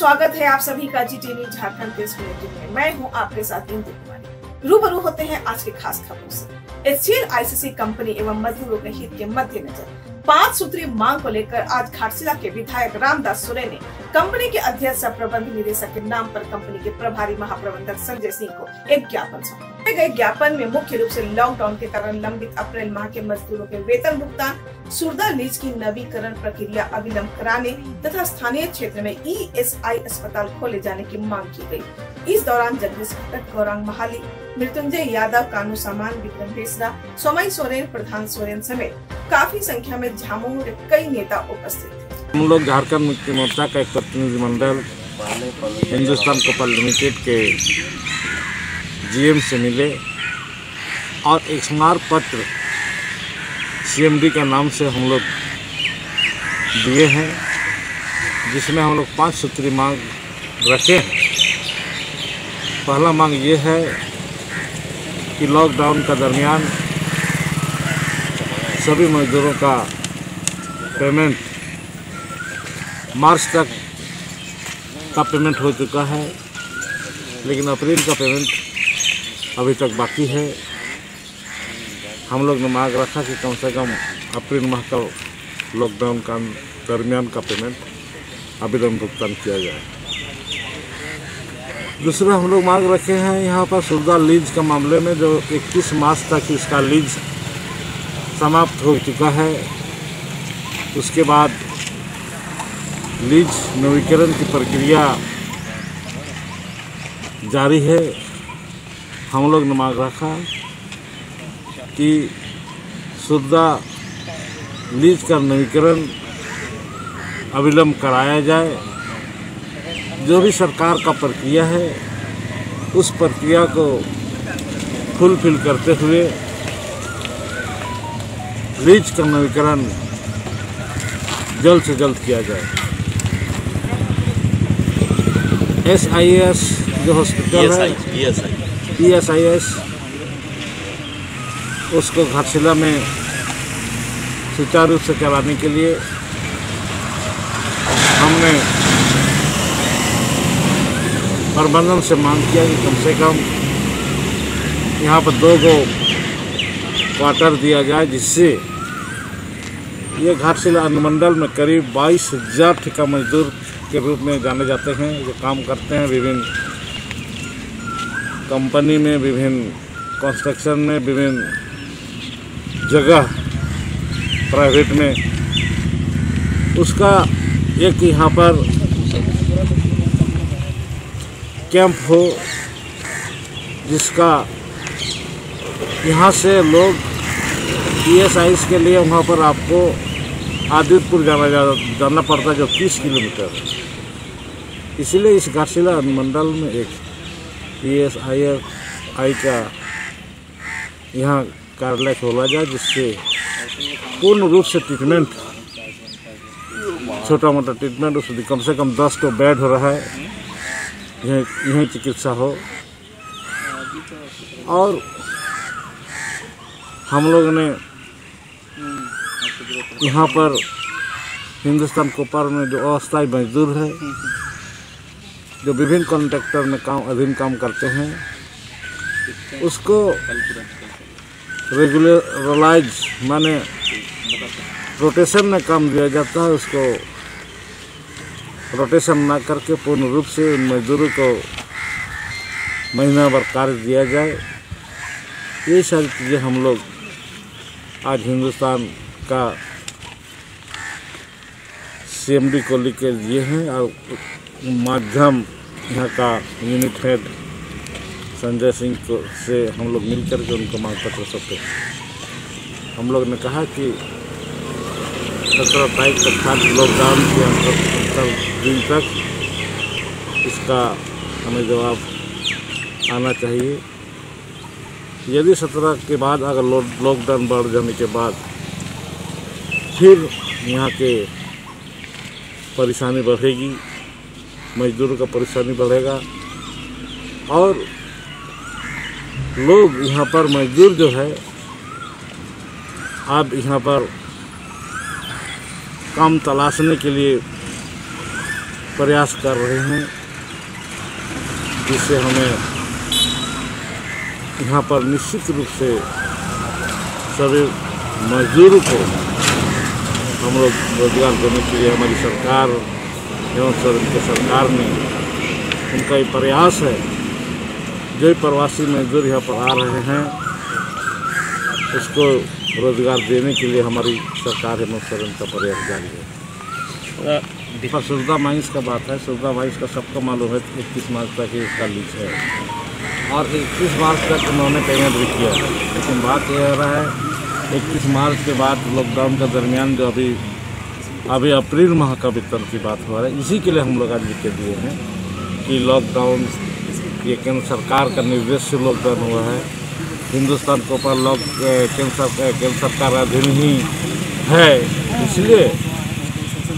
स्वागत है आप सभी का जी टीवी झारखंड के बुलेटिन में। मैं हूँ आपके साथ इंदु कुमारी। रूबरू होते हैं आज के खास खबरों से। एचसीएल आईसीसी कंपनी एवं मजदूरों के हित के मद्देनजर पाँच सूत्री मांग को लेकर आज घाटशिला के विधायक रामदास सोरेन ने कंपनी के अध्यक्ष और प्रबंध निदेशक के नाम पर कंपनी के प्रभारी महाप्रबंधक संजय सिंह को एक ज्ञापन सौंपा गए ज्ञापन में मुख्य रूप से लॉकडाउन के कारण लंबित अप्रैल माह के मजदूरों के वेतन भुगतान, सुरदा लीज की नवीकरण प्रक्रिया अविलंब कराने तथा स्थानीय क्षेत्र में ईएसआई अस्पताल खोले जाने की मांग की गई इस दौरान जगदीश भट्ट गौरांग महाली मृत्युंजय यादव, कानू सामान, विक्रम बेसरा, सोमई सोरेन, प्रधान सोरेन समेत काफ़ी संख्या में झामुमो कई नेता उपस्थित थे। हम लोग झारखंड मुक्ति मोर्चा का एक प्रतिनिधिमंडल, हिंदुस्तान कोपल लिमिटेड के जीएम से मिले और एक स्मार पत्र सीएमडी के नाम से हम लोग दिए हैं, जिसमें हम लोग पाँच सूत्री मांग रखे हैं। पहला मांग ये है कि लॉकडाउन का दरमियान सभी मजदूरों का पेमेंट मार्च तक का पेमेंट हो चुका है, लेकिन अप्रैल का पेमेंट अभी तक बाकी है। हम लोग ने मांग रखा कि कम से कम अप्रैल माह का लॉकडाउन का दरमियान का पेमेंट अविलंब भुगतान किया जाए। दूसरा हम लोग मांग रखे हैं यहाँ पर सुविधा लीज के मामले में जो 21 मार्च तक इसका लीज समाप्त हो चुका है। उसके बाद लीज नवीकरण की प्रक्रिया जारी है। हम लोग ने मांग रखा कि सुविधा लीज का नवीकरण अविलंब कराया जाए। जो भी सरकार का प्रक्रिया है उस प्रक्रिया को फुलफिल करते हुए लीज का नवीकरण जल्द से जल्द किया जाए। एस आई एस जो हॉस्पिटल है ई एस आई एस उसको घाटशिला में सुचारू रूप से चलाने के लिए हमने प्रबंधन से मांग किया कि कम से कम यहाँ पर दो गो क्वार्टर दिया जाए, जिससे ये घाटशिला अनुमंडल में करीब बाईस हज़ार ठिका मजदूर के रूप में जाने जाते हैं। जो काम करते हैं विभिन्न कंपनी में, विभिन्न कंस्ट्रक्शन में, विभिन्न जगह प्राइवेट में। उसका एक यहाँ पर कैंप हो जिसका यहाँ से लोग ई एस आई के लिए वहाँ पर आपको आदितपुर जाना जा, जाना पड़ता जो 30 किलोमीटर। इसीलिए इस घाटशिला अनुमंडल में एक ई एस आई आई का यहाँ कार्यालय खोला जाए जिससे पूर्ण रूप से ट्रीटमेंट छोटा मोटा ट्रीटमेंट उसमें कम से कम दस तो बेड हो रहा है। यहीं चिकित्सा हो। और हम लोग ने यहाँ पर हिंदुस्तान कोपर में जो अस्थायी मजदूर है, जो विभिन्न कॉन्ट्रैक्टर में काम, अधीन काम करते हैं, उसको रेगुलराइज माने रोटेशन में काम दिया जाता है, उसको रोटेशन ना करके पूर्ण रूप से उन मजदूरों को महीना भर कार्य दिया जाए। ये सारी चीज़ें हम लोग आज हिंदुस्तान का सीएमडी को लेकर दिए हैं और माध्यम यहाँ का यूनिट हेड संजय सिंह को से हम लोग मिल कर के उनको मांग पत्र सकते हम लोग ने कहा कि सत्रह तारीख तक खाद्य लॉकडाउन के अंतर दिन तक इसका हमें जवाब आना चाहिए। यदि सत्रह के बाद अगर लॉकडाउन बढ़ जाने के बाद फिर यहाँ के परेशानी बढ़ेगी, मजदूरों का परेशानी बढ़ेगा और लोग यहाँ पर मजदूर जो है अब यहाँ पर काम तलाशने के लिए प्रयास कर रहे हैं, जिससे हमें यहाँ पर निश्चित रूप से सभी मजदूरों को हम लोग रोज़गार देने के लिए हमारी सरकार एवं सर के सरकार ने उनका ये प्रयास है। जो प्रवासी मजदूर यहाँ पर आ रहे हैं, उसको रोज़गार देने के लिए हमारी सरकार हेमंत सोरेन का प्रयास जारी है। पर सुविधा माइंस का बात है सुविधा माइंस का सबको मालूम है इक्कीस मार्च तक ही इसका लीज है। और इक्कीस मार्च तक उन्होंने पेमेंट भी किया है। लेकिन बात यह रहा है इक्कीस मार्च के बाद लॉकडाउन के दरमियान जो अभी अभी अप्रैल माह का वितरण की बात हो रहा है इसी के लिए हम लोग आज लिख के दिए हैं कि लॉकडाउन ये केंद्र सरकार का निर्देश से लॉकडाउन हुआ है। हिंदुस्तान के ऊपर लोग केंद्र केंद्र सरकार अधीन ही है इसलिए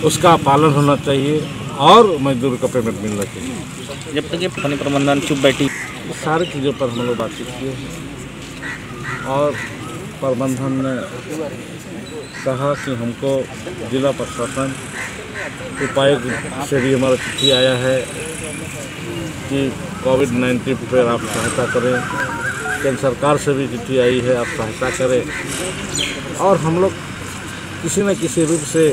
उसका पालन होना चाहिए और मजदूर का पेमेंट मिलना चाहिए। जब तक ये पानी प्रबंधन चुप बैठी। सारी चीज़ों पर हम लोग बातचीत किए हैं और प्रबंधन ने कहा कि हमको जिला प्रशासन उपायुक्त से भी हमारा चिट्ठी आया है कि कोविड नाइन्टीन पर आप सहायता करें। केंद्र सरकार से भी चिट्ठी आई है, आप सहायता करें। और हम लोग किसी न किसी रूप से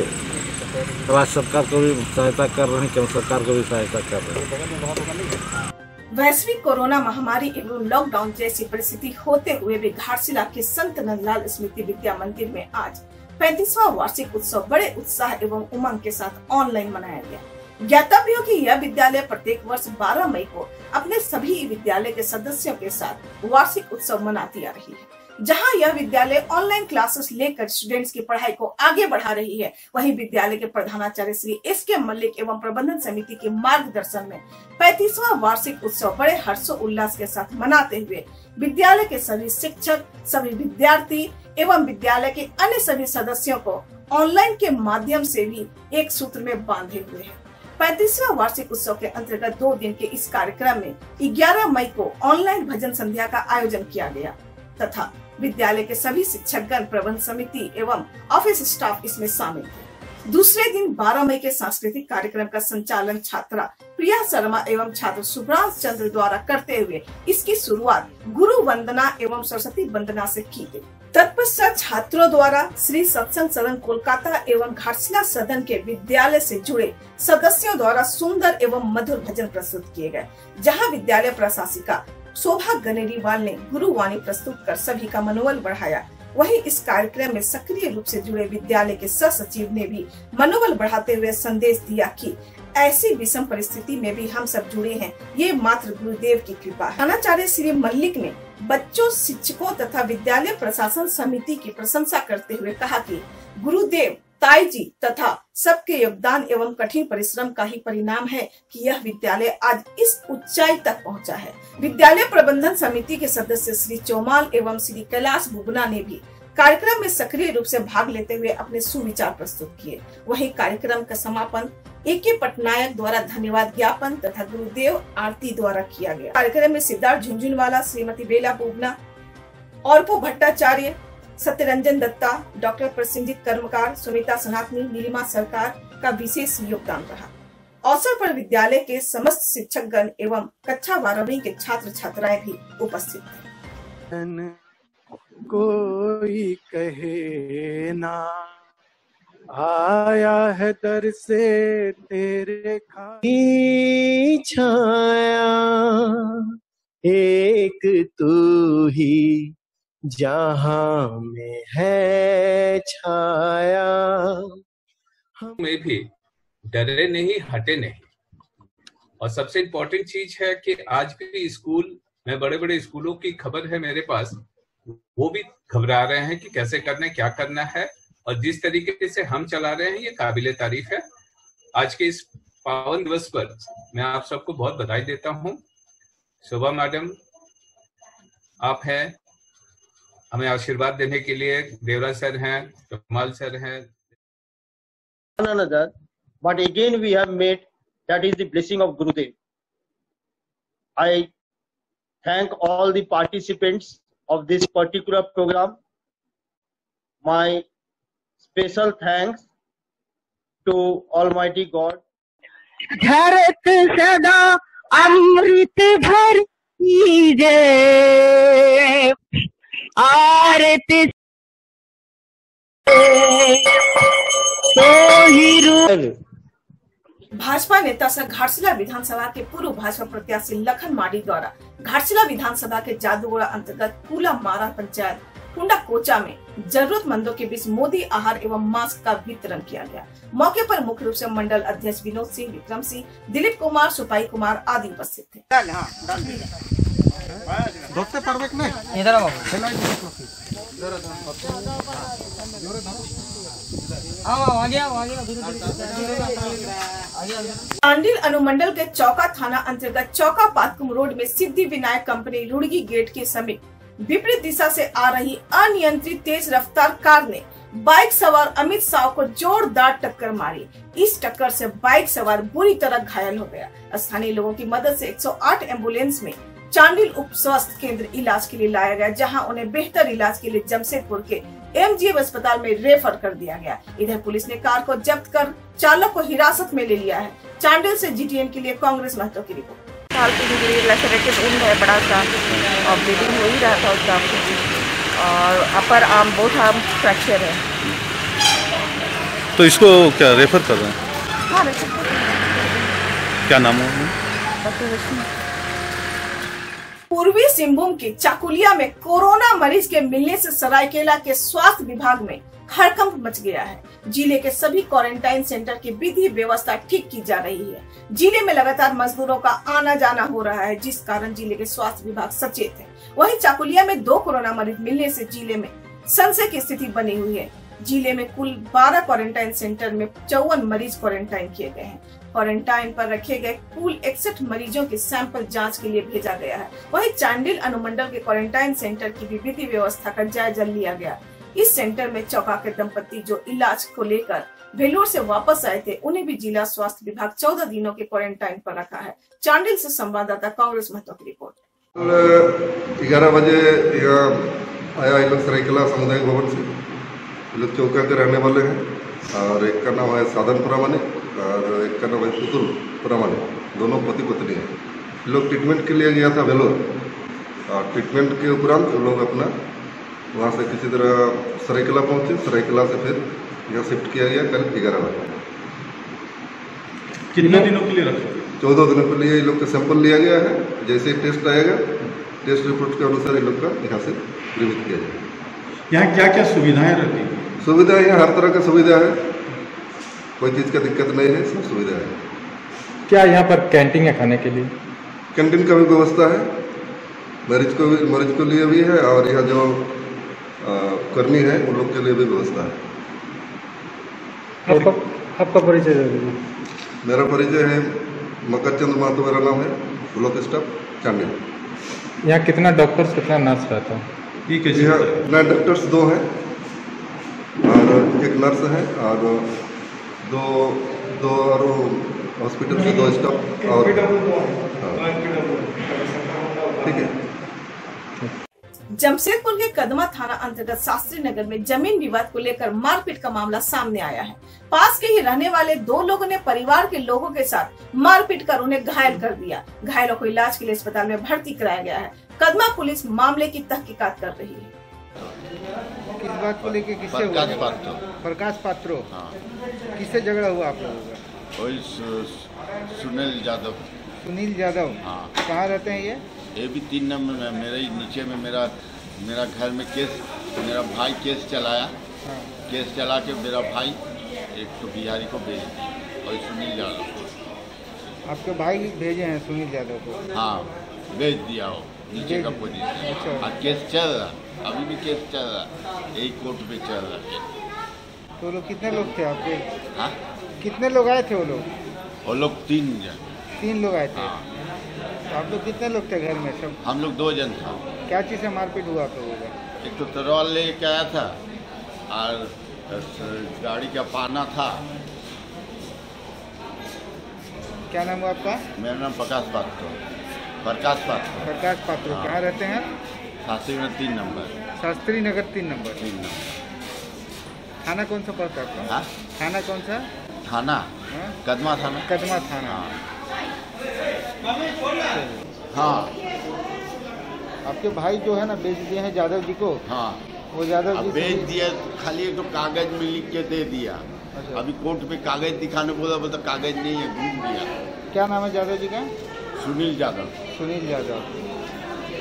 राज्य सरकार को भी सहायता कर रहे हैं केंद्र सरकार को भी सहायता कर रहे हैं। वैश्विक कोरोना महामारी एवं लॉकडाउन जैसी परिस्थिति होते हुए भी घाटशिला के संत नंदलाल स्मृति विद्या मंदिर में आज पैंतीसवा वार्षिक उत्सव बड़े उत्साह एवं उमंग के साथ ऑनलाइन मनाया गया। ज्ञातव्य हो कि यह विद्यालय प्रत्येक वर्ष 12 मई को अपने सभी विद्यालय के सदस्यों के साथ वार्षिक उत्सव मनाती आ रही है, जहाँ यह विद्यालय ऑनलाइन क्लासेस लेकर स्टूडेंट्स की पढ़ाई को आगे बढ़ा रही है। वहीं विद्यालय के प्रधानाचार्य श्री एस के मल्लिक एवं प्रबंधन समिति के मार्गदर्शन में पैतीसवा वार्षिक उत्सव बड़े हर्षो उल्लास के साथ मनाते हुए विद्यालय के सभी शिक्षक, सभी विद्यार्थी एवं विद्यालय के अन्य सभी सदस्यों को ऑनलाइन के माध्यम से भी एक सूत्र में बांधे हुए हैं। पैंतीसवा वार्षिक उत्सव के अंतर्गत दो दिन के इस कार्यक्रम में 11 मई को ऑनलाइन भजन संध्या का आयोजन किया गया तथा विद्यालय के सभी शिक्षकगण, प्रबंध समिति एवं ऑफ़िस स्टाफ इसमें शामिल थे। दूसरे दिन 12 मई के सांस्कृतिक कार्यक्रम का संचालन छात्रा प्रिया शर्मा एवं छात्र सुभ्रांश चंद्र द्वारा करते हुए इसकी शुरुआत गुरु वंदना एवं सरस्वती वंदना से की गई। तत्पश्चात छात्रों द्वारा श्री सत्संग सदन कोलकाता एवं घाटशिला सदन के विद्यालय से जुड़े सदस्यों द्वारा सुंदर एवं मधुर भजन प्रस्तुत किए गए, जहाँ विद्यालय प्रशासिका शोभा गनेरीवाल ने गुरुवाणी प्रस्तुत कर सभी का मनोबल बढ़ाया। वहीं इस कार्यक्रम में सक्रिय रूप से जुड़े विद्यालय के सह सचिव ने भी मनोबल बढ़ाते हुए संदेश दिया कि ऐसी विषम परिस्थिति में भी हम सब जुड़े हैं, ये मात्र गुरुदेव की कृपा है। आचार्य श्री मल्लिक ने बच्चों, शिक्षकों तथा विद्यालय प्रशासन समिति की प्रशंसा करते हुए कहा कि गुरुदेव ताई जी तथा सबके योगदान एवं कठिन परिश्रम का ही परिणाम है कि यह विद्यालय आज इस ऊंचाई तक पहुँचा है। विद्यालय प्रबंधन समिति के सदस्य श्री चौमाल एवं श्री कैलाश बुगना ने भी कार्यक्रम में सक्रिय रूप से भाग लेते हुए अपने सुविचार प्रस्तुत किए। वहीं कार्यक्रम का समापन ए के पटनायक द्वारा धन्यवाद ज्ञापन तथा गुरुदेव आरती द्वारा किया गया। कार्यक्रम में सिद्धार्थ झुंझुनवाला, श्रीमती बेला बुगना और भट्टाचार्य, सत्यरंजन दत्ता, डॉक्टर प्रसिंजित कर्मकार सुमिता सनातनी, नीलिमा सरकार का विशेष योगदान रहा। अवसर पर विद्यालय के समस्त शिक्षकगण एवं कक्षा बारहवीं के छात्र छात्राएँ भी उपस्थित थे। कोई कहे ना। आया है दर से तेरे खाई छाया एक तू ही जहाँ में है छाया। में भी डरे नहीं हटे नहीं। और सबसे इम्पोर्टेंट चीज़ है कि आज भी स्कूल में बड़े बड़े स्कूलों की खबर है मेरे पास वो भी घबरा रहे हैं कि कैसे करना है, क्या करना है और जिस तरीके से हम चला रहे हैं, ये काबिल तारीफ़ है। आज के इस पावन दिवस पर मैं आप सबको बहुत बधाई देता हूँ। शोभा मैडम, आप हैं, हमें आशीर्वाद देने के लिए। देवरा सर हैं, कमाल सर हैं। but again we have made that is the blessing of gurudev. I thank all the participants of this particular program my special thanks to almighty god धरत सदा अमृत भर कीजे आरती तो ही रू भाजपा नेता सह घाटशिला विधानसभा के पूर्व भाजपा प्रत्याशी लखन माडी द्वारा घाटशिला विधानसभा के जादूगोड़ा अंतर्गत कूला मारा पंचायत कुंडा कोचा में जरूरतमंदों के बीच मोदी आहार एवं मास्क का वितरण किया गया। मौके पर मुख्य रूप से मंडल अध्यक्ष विनोद सिंह विक्रम सिंह दिलीप कुमार सुपाई कुमार आदि उपस्थित थे। इधर आओ। अंडिल अनुमंडल के चौका थाना अंतर्गत चौका पातकुम रोड में सिद्धि विनायक कंपनी रुड़गी गेट के समीप विपरीत दिशा से आ रही अनियंत्रित तेज रफ्तार कार ने बाइक सवार अमित साव को जोरदार टक्कर मारी। इस टक्कर से बाइक सवार बुरी तरह घायल हो गया। स्थानीय लोगों की मदद से 108 एंबुलेंस में चांडिल उप स्वास्थ्य केंद्र इलाज के लिए लाया गया जहाँ उन्हें बेहतर इलाज के लिए जमशेदपुर के एमजीएम अस्पताल में रेफर कर दिया गया। इधर पुलिस ने कार को जब्त कर चालक को हिरासत में ले लिया है। चांडिल से जीटीएन के लिए कांग्रेस महतो की रिपोर्ट। साल की डिग्री है बड़ा सा और ब्लीडिंग हो ही रहा था उसका और upper arm both arm fracture है। तो इसको क्या रेफर कर रहे हैं? हाँ क्या नाम है? पूर्वी सिंहभूम के चाकुलिया में कोरोना मरीज़ के मिलने से सरायकेला के स्वास्थ्य विभाग में हड़कंप मच गया है। ज़िले के सभी क्वारंटाइन सेंटर की विधि व्यवस्था ठीक की जा रही है। ज़िले में लगातार मजदूरों का आना जाना हो रहा है, जिस कारण ज़िले के स्वास्थ्य विभाग सचेत है। वहीं चाकुलिया में दो कोरोना मरीज़ मिलने से ज़िले में संशय की स्थिति बनी हुई है। ज़िले में कुल 12 क्वारंटाइन सेंटर में चौवन मरीज़ क्वारंटाइन किए गए हैं। क्वारंटाइन पर रखे गए कुल इकसठ मरीजों के सैंपल जाँच के लिए भेजा गया है। वहीं चांडिल अनुमंडल के क्वारंटाइन सेंटर की विधि व्यवस्था का जायजा लिया गया। इस सेंटर में चौका के दंपति जो इलाज को लेकर वेलूर से वापस आए थे, उन्हें भी जिला स्वास्थ्य विभाग चौदह दिनों के क्वारंटाइन पर रखा है। चांडिल से संवाददाता कांग्रेस महतो की रिपोर्ट। ग्यारह बजे आया सरायकला सामुदायिक भवन से। चौका के रहने वाले हैं और एक का नाम है साधन प्रामाणिक और एक का नाम है पुतुल प्रामाणिक दोनों पति पत्नी हैं। लोग ट्रीटमेंट के लिए गया था वेलोर। और ट्रीटमेंट के उपरांत वो लोग अपना वहाँ से किसी तरह सरायकला पहुँचे सरायकला से फिर यहाँ शिफ्ट किया गया कल ग्यारह बजे। कितने दिनों के लिए रखा? चौदह दिनों के लिए ये लोग का सैंपल लिया गया है। जैसे ही टेस्ट आएगा टेस्ट रिपोर्ट के अनुसार ये लोग का यहाँ से रिलीज़ किया जाएगा। यहाँ क्या क्या सुविधाएँ रहती हैं? सुविधा यहाँ हर तरह का सुविधा है। कोई चीज़ का दिक्कत नहीं है सब सुविधा है। क्या यहाँ पर कैंटीन है खाने के लिए? कैंटीन का भी व्यवस्था है। मरीज़ को भी मरीज़ के लिए भी है और यहाँ जो कर्मी है उन लोग के लिए भी व्यवस्था है। आपका आपका परिचय मेरा परिचय है मकर चंद्र महतो मेरा नाम है ब्लॉक स्टाफ चांडिल यहाँ कितना डॉक्टर्स कितना नर्स रहता है? यहाँ डॉक्टर्स दो हैं और एक नर्स है और दो दो और हॉस्पिटल से दो स्टाफ और। ठीक है। जमशेदपुर के कदमा थाना अंतर्गत शास्त्री नगर में ज़मीन विवाद को लेकर मारपीट का मामला सामने आया है। पास के ही रहने वाले दो लोगों ने परिवार के लोगों के साथ मारपीट कर उन्हें घायल कर दिया। घायलों को इलाज के लिए अस्पताल में भर्ती कराया गया है। कदमा पुलिस मामले की तहकीकात कर रही है। किस बात को लेके किससे हुआ? प्रकाश पात्रो। प्रकाश पात्रो। हाँ। किससे झगड़ा हुआ आप लोगों का? वही सुनील यादव। सुनील यादव। हाँ। कहाँ रहते हैं ये? ये भी तीन नंबर में मेरे ही नीचे में मेरा मेरा घर में केस मेरा भाई केस चलाया। हाँ। केस चला के मेरा भाई एक तो बिहारी को भेज दिया और सुनील यादव आपके भाई भेजे हैं सुनील यादव को? हाँ भेज दिया हो नीचे का पोजीशन अच्छा। केस चल रहा अभी भी केस चल रहा। यही कोर्ट पे चल रहा है तो लोग कितने लोग थे आपके? हाँ? कितने लोग आए थे वो लोग? वो लोग तीन जन। तीन लोग आए थे? हाँ। तो आप लोग कितने लोग थे घर में सब? हम लोग दो जन था। क्या चीज़ से मारपीट हुआ आप लोगों का? एक तो तलवार लेके आया था और गाड़ी का पाना था। क्या नाम हुआ आपका? मेरा नाम प्रकाश पात्र। प्रकाश पात्र। प्रकाश पात्रो। हाँ। कहाँ रहते हैं शास्त्री में तीन नंबर। शास्त्री नगर तीन नंबर। तीन नंबर। थाना कौन सा पड़ता है आपका? हाँ? थाना कौन सा? थाना? कदमा थाना। कदमा थाना। हाँ। आपके भाई जो है ना बेच दिए हैं यादव जी को। हाँ। वो यादव जी बेच दिया खाली एक तो कागज़ में लिख के दे दिया। अच्छा। अभी कोर्ट में कागज़ दिखाने बोला बोलता कागज़ नहीं है घूम दिया क्या नाम है यादव जी का? सुनील यादव सुनील यादव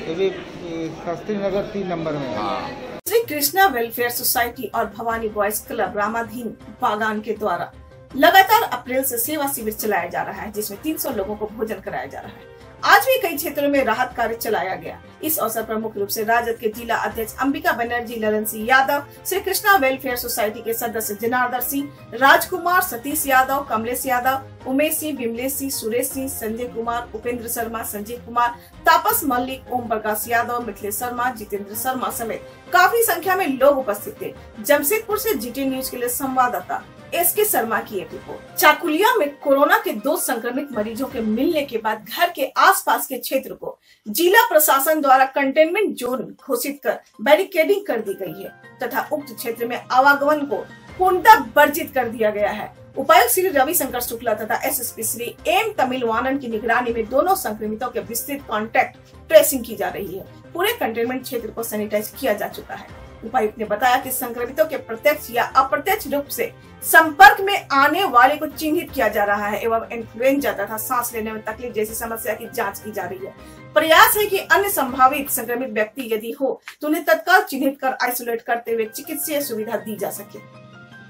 ये भी ए, शास्त्री नगर तीन नंबर में हाँ। श्री कृष्णा वेलफेयर सोसाइटी और भवानी बॉयज़ क्लब रामाधीन बागान के द्वारा लगातार अप्रैल से सेवा शिविर चलाया जा रहा है जिसमें 300 लोगों को भोजन कराया जा रहा है। आज भी कई क्षेत्रों में राहत कार्य चलाया गया। इस अवसर पर मुख्य रूप से राजद के जिला अध्यक्ष अंबिका बनर्जी ललन सिंह यादव, श्री कृष्णा वेलफेयर सोसाइटी के सदस्य जनार्दन सिंह, राजकुमार सतीश यादव, कमलेश यादव, उमेश सिंह, विमलेश सिंह, सुरेश सिंह, संजय कुमार, उपेंद्र शर्मा, संजीव कुमार, तापस मल्लिक, ओम प्रकाश यादव, मिथिलेश शर्मा, जितेंद्र शर्मा समेत काफ़ी संख्या में लोग उपस्थित थे। जमशेदपुर से जीटी न्यूज़ के लिए संवाददाता एस के शर्मा की एक रिपोर्ट। चाकुलिया में कोरोना के दो संक्रमित मरीजों के मिलने के बाद घर के आसपास के क्षेत्र को जिला प्रशासन द्वारा कंटेनमेंट जोन घोषित कर बैरिकेडिंग कर दी गई है तथा उक्त क्षेत्र में आवागमन को पूर्णतः वर्जित कर दिया गया है। उपायुक्त श्री रविशंकर शुक्ला तथा एसएसपी श्री एम तमिल वानन की निगरानी में दोनों संक्रमितों के विस्तृत कॉन्टैक्ट ट्रेसिंग की जा रही है। पूरे कंटेनमेंट क्षेत्र को सैनिटाइज किया जा चुका है। उपायुक्त ने बताया कि संक्रमितों के प्रत्यक्ष या अप्रत्यक्ष रूप से संपर्क में आने वाले को चिन्हित किया जा रहा है एवं इन्फ्लुएंजा तथा सांस लेने में तकलीफ़ जैसी समस्या की जाँच की जा रही है। प्रयास है कि अन्य संभावित संक्रमित व्यक्ति यदि हो तो उन्हें तत्काल चिन्हित कर आइसोलेट करते हुए चिकित्सीय सुविधा दी जा सके।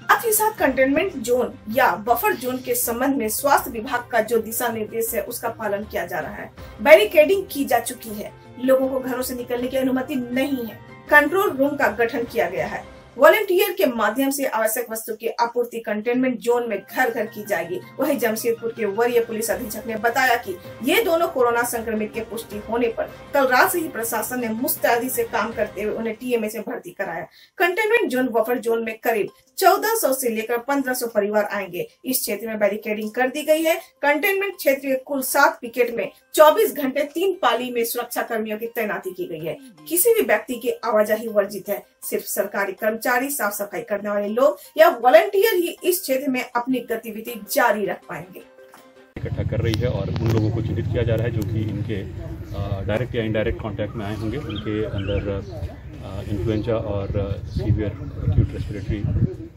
साथ ही साथ कंटेनमेंट जोन या बफर जोन के संबंध में स्वास्थ्य विभाग का जो दिशा निर्देश है, उसका पालन किया जा रहा है। बैरिकेडिंग की जा चुकी है। लोगों को घरों से निकलने की अनुमति नहीं है। कंट्रोल रूम का गठन किया गया है। वॉलेंटियर के माध्यम से आवश्यक वस्तु की आपूर्ति कंटेनमेंट जोन में घर घर की जाएगी। वही जमशेदपुर के वरीय पुलिस अधीक्षक ने बताया कि ये दोनों कोरोना संक्रमित के पुष्टि होने पर कल रात से ही प्रशासन ने मुस्तैदी से काम करते हुए उन्हें टीएमए से भर्ती कराया। कंटेनमेंट जोन बफर जोन में करीब 1400 से लेकर 1500 परिवार आएँगे। इस क्षेत्र में बैरिकेडिंग कर दी गई है। कंटेनमेंट क्षेत्र के कुल सात पिकेट में 24 घंटे तीन पाली में सुरक्षा कर्मियों की तैनाती की गई है। किसी भी व्यक्ति की आवाजाही वर्जित है। सिर्फ़ सरकारी कर्मचारी साफ़ सफ़ाई करने वाले लोग या वॉलंटियर ही इस क्षेत्र में अपनी गतिविधि जारी रख पाएँगे। इकट्ठा कर रही है और उन लोगों को चिन्हित किया जा रहा है जो कि इनके डायरेक्ट या इनडायरेक्ट कांटेक्ट में आए होंगे। उनके अंदर इन्फ्लुएंजा और सीवियर एक्यूट रेस्पिरेटरी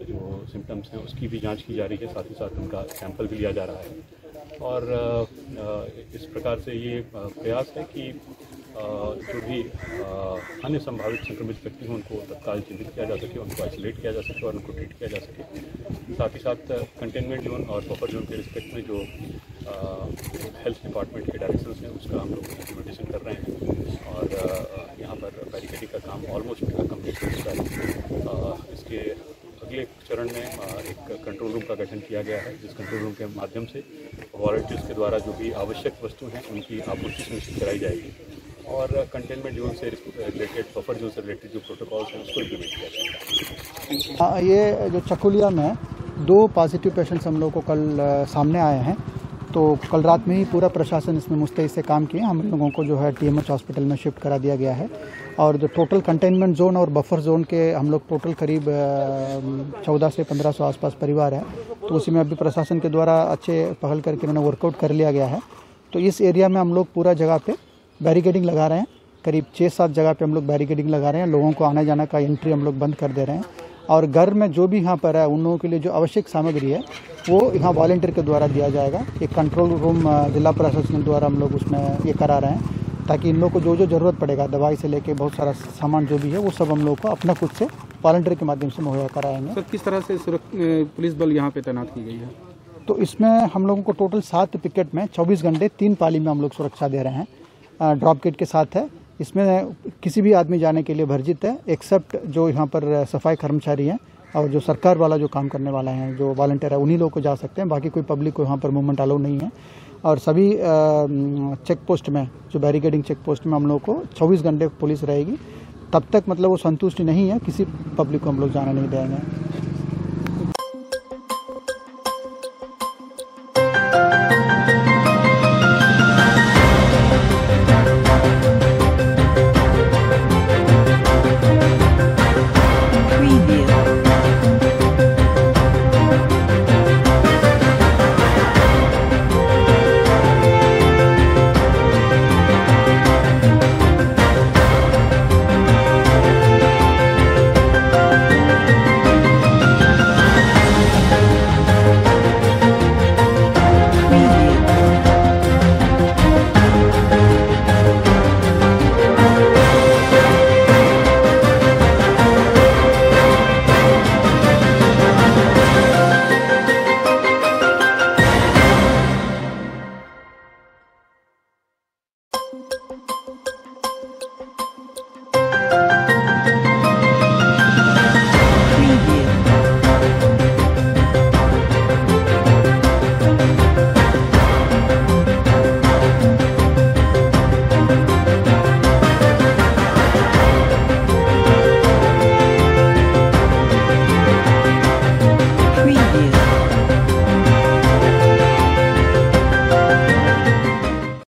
जो सिम्टम्स हैं, उसकी भी जाँच की जा रही है। साथ ही साथ उनका सैंपल भी लिया जा रहा है। और इस प्रकार से ये प्रयास है कि जो भी अन्य संभावित संक्रमित व्यक्ति हों, उनको तत्काल चिन्हित किया जा सके, उनको आइसोलेट किया जा सके और उनको ट्रीट किया जा सके। साथ ही साथ कंटेनमेंट जोन और बफर जोन के रिस्पेक्ट में जो हेल्थ डिपार्टमेंट के डायरेक्शंस हैं, उसका हम लोग इम्प्लीमेंटेशन कर रहे हैं। और यहाँ पर बैरिकेडिंग का काम ऑलमोस्ट कंप्लीट हो चुका है। इसके अगले चरण में एक कंट्रोल रूम का गठन किया गया है, जिस कंट्रोल रूम के माध्यम से वॉलंटियर्स के द्वारा जो भी आवश्यक वस्तु हैं, उनकी आपूर्ति सुनिश्चित कराई जाएगी। और कंटेनमेंट जोन से रिलेटेड बफर जोन से रिलेटेड जो प्रोटोकॉल्स हैं उसको इम्प्लीमेंट किया जाएगा। हाँ, ये जो चकुलिया में दो पॉजिटिव पेशेंट्स हम लोग को कल सामने आए हैं। तो कल रात में ही पूरा प्रशासन इसमें मुस्तैद से काम किए हम लोगों को जो है टीएमएच हॉस्पिटल में शिफ्ट करा दिया गया है। और जो टोटल कंटेनमेंट जोन और बफर जोन के हम लोग टोटल करीब चौदह से पंद्रह सौ आसपास परिवार है। तो उसी में अभी प्रशासन के द्वारा अच्छे पहल करके उन्होंने वर्कआउट कर लिया गया है। तो इस एरिया में हम लोग पूरा जगह पे बैरिकेडिंग लगा रहे हैं। करीब छः सात जगह पे हम लोग बैरिकेडिंग लगा रहे हैं। लोगों को आने जाने का एंट्री हम लोग बंद कर दे रहे हैं। और घर में जो भी यहाँ पर है उन लोगों के लिए जो आवश्यक सामग्री है वो यहाँ वॉलेंटियर के द्वारा दिया जाएगा। एक कंट्रोल रूम जिला प्रशासन द्वारा हम लोग उसमें ये करा रहे हैं ताकि इन लोग को जो जो ज़रूरत पड़ेगा दवाई से लेके बहुत सारा सामान जो भी है वो सब हम लोग को अपना खुद से वॉलेंटियर के माध्यम से मुहैया कराएँगे। सर किस तरह से पुलिस बल यहाँ पे तैनात की गई है? तो इसमें हम लोगों को टोटल सात पिकेट में 24 घंटे तीन पाली में हम लोग सुरक्षा दे रहे हैं। ड्रॉप किट के साथ है। इसमें किसी भी आदमी जाने के लिए वर्जित है एक्सेप्ट जो यहाँ पर सफ़ाई कर्मचारी हैं और जो सरकार वाला जो काम करने वाला है, जो वॉल्टियर है, उन्हीं लोग को जा सकते हैं। बाकी कोई पब्लिक को यहाँ पर मूवमेंट अलाउ नहीं है। और सभी चेक पोस्ट में, जो बैरिकेडिंग चेक पोस्ट में हम लोग को 24 घंटे पुलिस रहेगी। तब तक मतलब वो संतुष्ट नहीं है, किसी पब्लिक को हम लोग जाना नहीं देंगे।